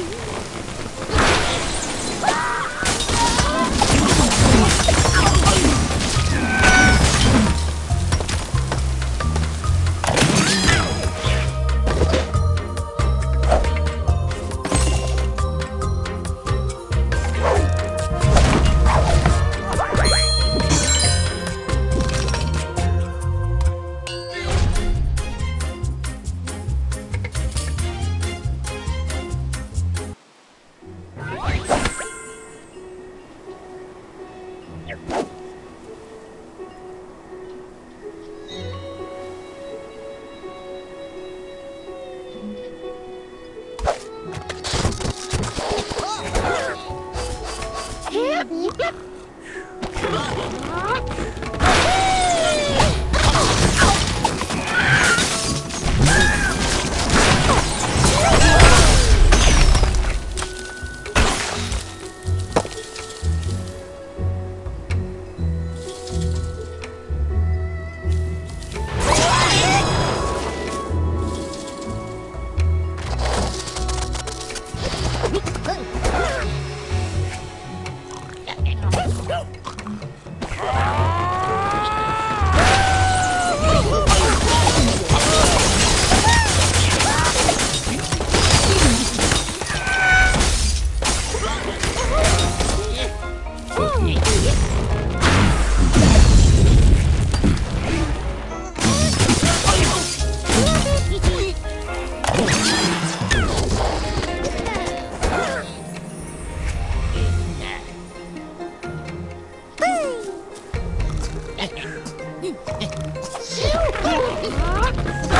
Hey! Yeah. Shoot!